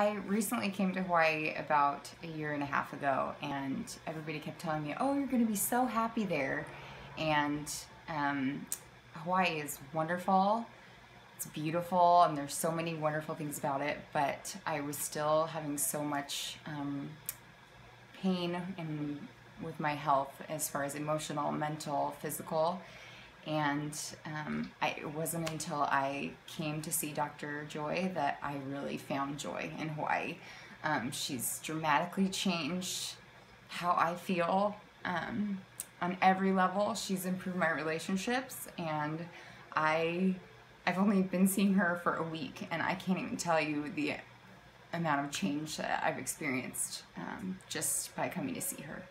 I recently came to Hawaii about a year and a half ago, and everybody kept telling me, "Oh, you're going to be so happy there," and um, Hawaii is wonderful. It's beautiful, and there's so many wonderful things about it. But I was still having so much um, pain with my health, as far as emotional, mental, physical and um, I, it wasn't until I came to see Dr. Joy that I really found joy in Hawaii. Um, she's dramatically changed how I feel um, on every level. She's improved my relationships, and I I've only been seeing her for a week, and I can't even tell you the amount of change that I've experienced um, just by coming to see her.